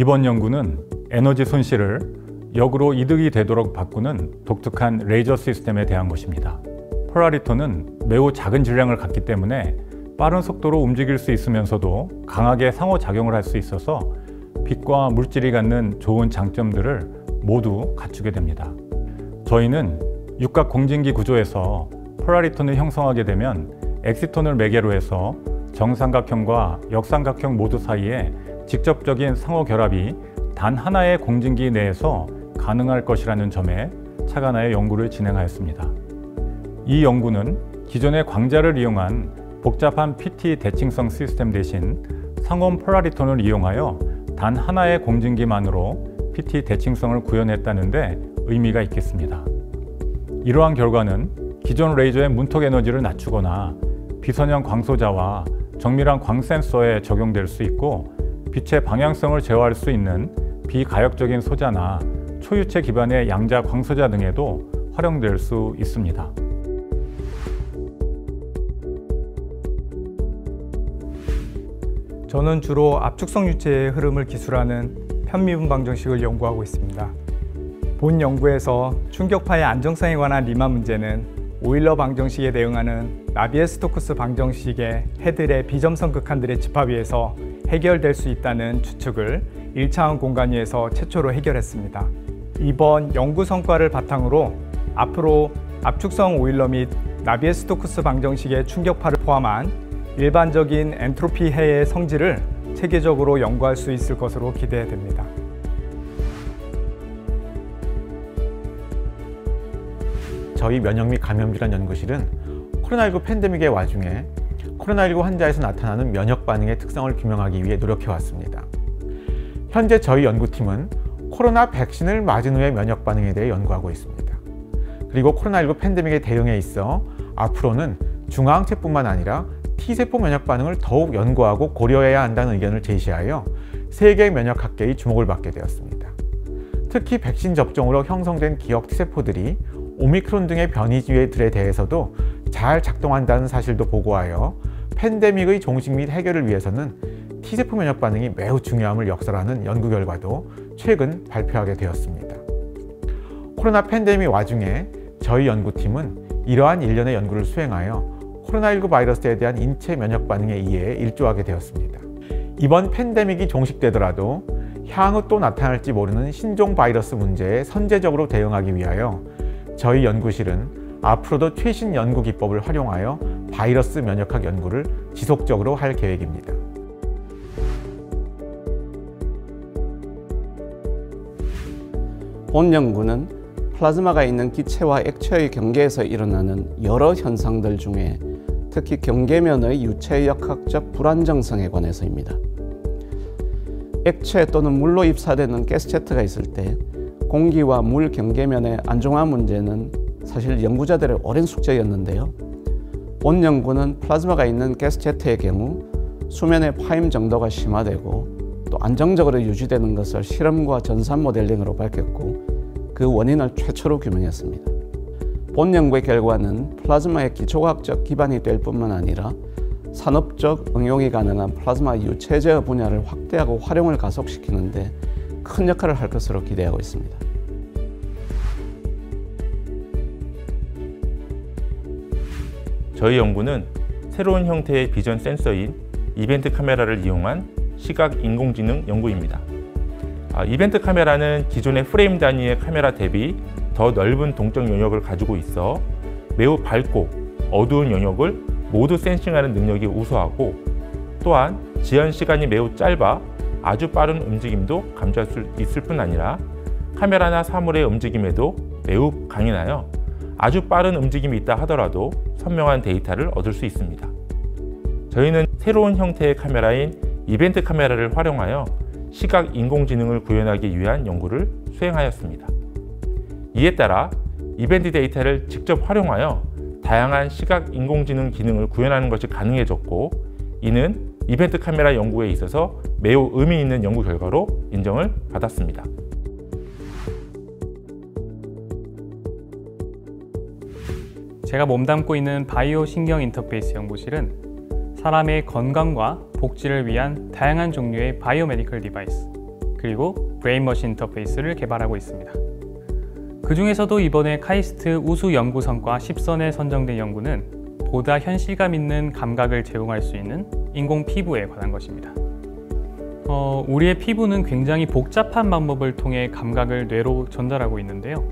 이번 연구는 에너지 손실을 역으로 이득이 되도록 바꾸는 독특한 레이저 시스템에 대한 것입니다. 폴라리토는 매우 작은 질량을 갖기 때문에 빠른 속도로 움직일 수 있으면서도 강하게 상호작용을 할 수 있어서 빛과 물질이 갖는 좋은 장점들을 모두 갖추게 됩니다. 저희는 육각 공진기 구조에서 폴라리톤을 형성하게 되면 엑시톤을 매개로 해서 정삼각형과 역삼각형 모두 사이에 직접적인 상호 결합이 단 하나의 공진기 내에서 가능할 것이라는 점에 차관하여 연구를 진행하였습니다. 이 연구는 기존의 광자를 이용한 복잡한 PT 대칭성 시스템 대신 상온 폴라리톤을 이용하여 단 하나의 공진기만으로 PT 대칭성을 구현했다는데 의미가 있겠습니다. 이러한 결과는 기존 레이저의 문턱 에너지를 낮추거나 비선형 광소자와 정밀한 광 센서에 적용될 수 있고 빛의 방향성을 제어할 수 있는 비가역적인 소자나 초유체 기반의 양자 광소자 등에도 활용될 수 있습니다. 저는 주로 압축성 유체의 흐름을 기술하는 편미분 방 정식을 연구하고 있습니다. 본 연구에서 충격파의 안정성에 관한 리만 문제는 오일러 방정식에 대응하는 나비에스토크스 방정식의 해들의 비점성 극한들의 집합 위에서 해결될 수 있다는 추측을 1차원 공간 위에서 최초로 해결했습니다. 이번 연구 성과를 바탕으로 앞으로 압축성 오일러 및 나비에스토크스 방정식의 충격파를 포함한 일반적인 엔트로피 해의 성질을 체계적으로 연구할 수 있을 것으로 기대됩니다. 저희 면역 및 감염질환 연구실은 코로나19 팬데믹의 와중에 코로나19 환자에서 나타나는 면역 반응의 특성을 규명하기 위해 노력해 왔습니다. 현재 저희 연구팀은 코로나 백신을 맞은 후의 면역 반응에 대해 연구하고 있습니다. 그리고 코로나19 팬데믹에 대응에 있어 앞으로는 중화항체뿐만 아니라 T세포 면역 반응을 더욱 연구하고 고려해야 한다는 의견을 제시하여 세계 면역학계의 주목을 받게 되었습니다. 특히 백신 접종으로 형성된 기억 T세포들이 오미크론 등의 변이주들에 대해서도 잘 작동한다는 사실도 보고하여 팬데믹의 종식 및 해결을 위해서는 T세포 면역 반응이 매우 중요함을 역설하는 연구 결과도 최근 발표하게 되었습니다. 코로나 팬데믹 와중에 저희 연구팀은 이러한 일련의 연구를 수행하여 코로나19 바이러스에 대한 인체 면역 반응에 의해 일조하게 되었습니다. 이번 팬데믹이 종식되더라도 향후 또 나타날지 모르는 신종 바이러스 문제에 선제적으로 대응하기 위하여 저희 연구실은 앞으로도 최신 연구 기법을 활용하여 바이러스 면역학 연구를 지속적으로 할 계획입니다. 본 연구는 플라즈마가 있는 기체와 액체의 경계에서 일어나는 여러 현상들 중에 특히 경계면의 유체역학적 불안정성에 관해서입니다. 액체 또는 물로 입사되는 가스제트가 있을 때 공기와 물 경계면의 안정화 문제는 사실 연구자들의 오랜 숙제였는데요. 본 연구는 플라즈마가 있는 가스제트의 경우 수면의 파임 정도가 심화되고 또 안정적으로 유지되는 것을 실험과 전산 모델링으로 밝혔고 그 원인을 최초로 규명했습니다. 본 연구의 결과는 플라즈마의 기초과학적 기반이 될 뿐만 아니라 산업적 응용이 가능한 플라즈마 유체 제어 분야를 확대하고 활용을 가속시키는데 큰 역할을 할 것으로 기대하고 있습니다. 저희 연구는 새로운 형태의 비전 센서인 이벤트 카메라를 이용한 시각 인공지능 연구입니다. 아, 이벤트 카메라는 기존의 프레임 단위의 카메라 대비 더 넓은 동적 영역을 가지고 있어 매우 밝고 어두운 영역을 모두 센싱하는 능력이 우수하고 또한 지연 시간이 매우 짧아 아주 빠른 움직임도 감지할 수 있을 뿐 아니라 카메라나 사물의 움직임에도 매우 강인하여 아주 빠른 움직임이 있다 하더라도 선명한 데이터를 얻을 수 있습니다. 저희는 새로운 형태의 카메라인 이벤트 카메라를 활용하여 시각 인공지능을 구현하기 위한 연구를 수행하였습니다. 이에 따라 이벤트 데이터를 직접 활용하여 다양한 시각 인공지능 기능을 구현하는 것이 가능해졌고 이는 이벤트 카메라 연구에 있어서 매우 의미 있는 연구 결과로 인정을 받았습니다. 제가 몸담고 있는 바이오 신경 인터페이스 연구실은 사람의 건강과 복지를 위한 다양한 종류의 biomedical device, 그리고 brain machine interface를 개발하고 있습니다. 그 중에서도 이번에 카이스트 우수 연구 성과 10선에 선정된 연구는 보다 현실감 있는 감각을 제공할 수 있는 인공 피부에 관한 것입니다. 어, 우리의 피부는 굉장히 복잡한 방법을 통해 감각을 뇌로 전달하고 있는데요.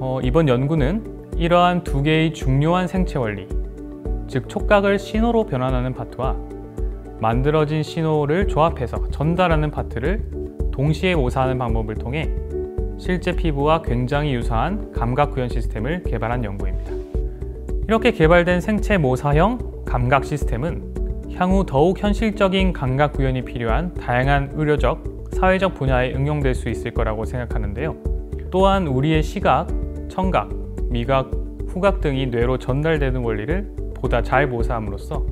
어, 이번 연구는 이러한 두 개의 중요한 생체 원리, 즉 촉각을 신호로 변환하는 파트와 만들어진 신호를 조합해서 전달하는 파트를 동시에 모사하는 방법을 통해 실제 피부와 굉장히 유사한 감각 구현 시스템을 개발한 연구입니다. 이렇게 개발된 생체 모사형 감각 시스템은 향후 더욱 현실적인 감각 구현이 필요한 다양한 의료적, 사회적 분야에 응용될 수 있을 거라고 생각하는데요. 또한 우리의 시각, 청각, 미각, 후각 등이 뇌로 전달되는 원리를 보다 잘 모사함으로써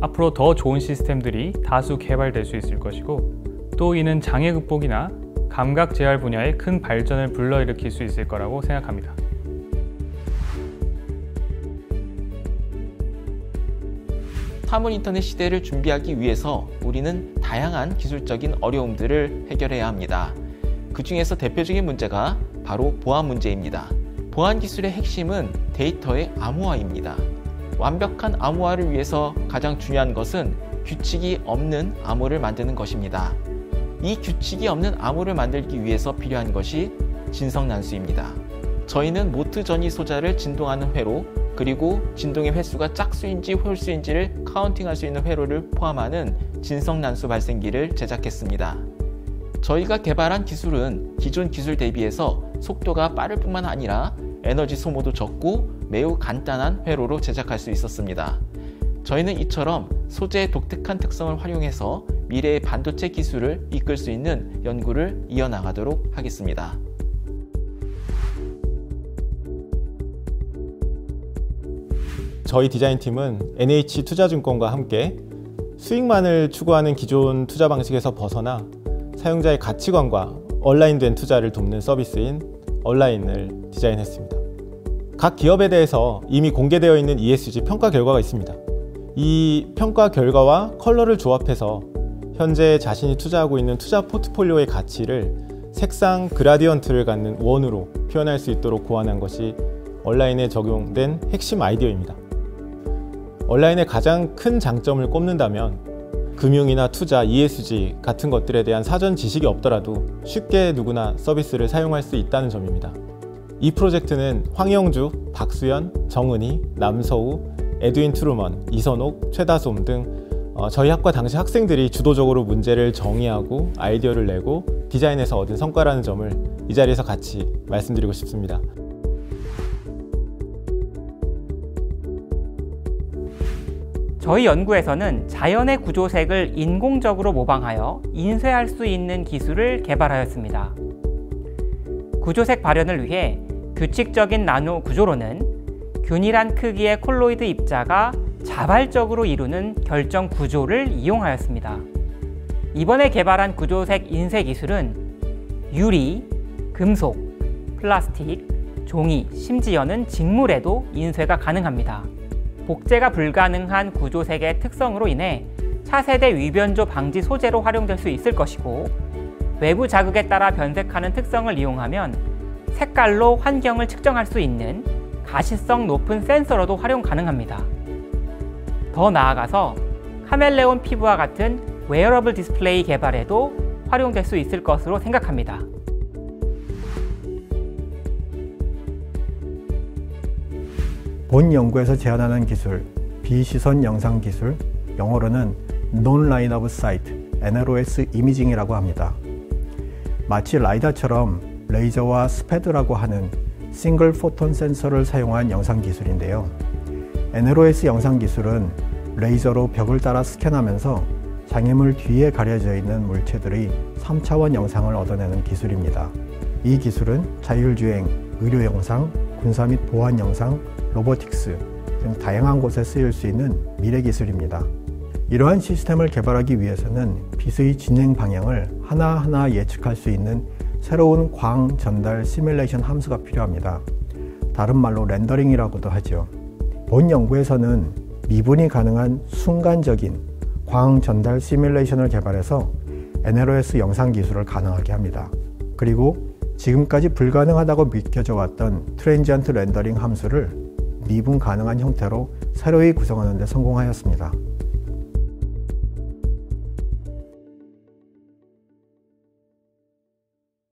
앞으로 더 좋은 시스템들이 다수 개발될 수 있을 것이고 또 이는 장애 극복이나 감각 재활 분야에 큰 발전을 불러일으킬 수 있을 거라고 생각합니다. 사물 인터넷 시대를 준비하기 위해서 우리는 다양한 기술적인 어려움들을 해결해야 합니다. 그 중에서 대표적인 문제가 바로 보안 문제입니다. 보안 기술의 핵심은 데이터의 암호화입니다. 완벽한 암호화를 위해서 가장 중요한 것은 규칙이 없는 암호를 만드는 것입니다. 이 규칙이 없는 암호를 만들기 위해서 필요한 것이 진성난수입니다. 저희는 모트 전이 소자를 진동하는 회로 그리고 진동의 횟수가 짝수인지 홀수인지를 카운팅할 수 있는 회로를 포함하는 진성난수 발생기를 제작했습니다. 저희가 개발한 기술은 기존 기술 대비해서 속도가 빠를 뿐만 아니라 에너지 소모도 적고 매우 간단한 회로로 제작할 수 있었습니다. 저희는 이처럼 소재의 독특한 특성을 활용해서 미래의 반도체 기술을 이끌 수 있는 연구를 이어나가도록 하겠습니다. 저희 디자인팀은 NH 투자증권과 함께 수익만을 추구하는 기존 투자 방식에서 벗어나 사용자의 가치관과 align된 투자를 돕는 서비스인 Aline을 디자인했습니다. 각 기업에 대해서 이미 공개되어 있는 ESG 평가 결과가 있습니다. 이 평가 결과와 컬러를 조합해서 현재 자신이 투자하고 있는 투자 포트폴리오의 가치를 색상 gradient를 갖는 원으로 표현할 수 있도록 고안한 것이 Aline에 적용된 핵심 아이디어입니다. Aline의 가장 큰 장점을 꼽는다면 금융이나 투자, ESG 같은 것들에 대한 사전 지식이 없더라도 쉽게 누구나 서비스를 사용할 수 있다는 점입니다. 이 프로젝트는 황영주, 박수연, 정은희, 남서우, 에드윈 트루먼, 이선옥, 최다솜 등 어, 저희 학과 당시 학생들이 주도적으로 문제를 정의하고 아이디어를 내고 디자인에서 얻은 성과라는 점을 이 자리에서 같이 말씀드리고 싶습니다. 저희 연구에서는 자연의 구조색을 인공적으로 모방하여 인쇄할 수 있는 기술을 개발하였습니다. 구조색 발현을 위해 규칙적인 나노 구조로는 균일한 크기의 콜로이드 입자가 자발적으로 이루는 결정 구조를 이용하였습니다. 이번에 개발한 구조색 인쇄 기술은 유리, 금속, 플라스틱, 종이, 심지어는 직물에도 인쇄가 가능합니다. 복제가 불가능한 구조색의 특성으로 인해 차세대 위변조 방지 소재로 활용될 수 있을 것이고 외부 자극에 따라 변색하는 특성을 이용하면 색깔로 환경을 측정할 수 있는 가시성 높은 센서로도 활용 가능합니다. 더 나아가서 카멜레온 피부와 같은 웨어러블 디스플레이 개발에도 활용될 수 있을 것으로 생각합니다. 본 연구에서 제안하는 기술, 비시선 영상 기술, 영어로는 Non-Line of Sight, NLOS imaging이라고 합니다. 마치 LiDAR처럼 레이저와 SPAD라고 하는 single photon 센서를 사용한 영상 기술인데요. NLOS 영상 기술은 레이저로 벽을 따라 스캔하면서 장애물 뒤에 가려져 있는 물체들의 3차원 영상을 얻어내는 기술입니다. 이 기술은 자율주행, 의료 영상, 군사 및 보안 영상, robotics 등 다양한 곳에 쓰일 수 있는 미래 기술입니다. 이러한 시스템을 개발하기 위해서는 빛의 진행 방향을 하나하나 예측할 수 있는 새로운 광 전달 시뮬레이션 함수가 필요합니다. 다른 말로 렌더링이라고도 하죠. 본 연구에서는 미분이 가능한 순간적인 광 전달 시뮬레이션을 개발해서 NLOS 영상 기술을 가능하게 합니다. 그리고 지금까지 불가능하다고 믿겨져 왔던 transient 렌더링 함수를 미분 가능한 형태로 새로이 구성하는 데 성공하였습니다.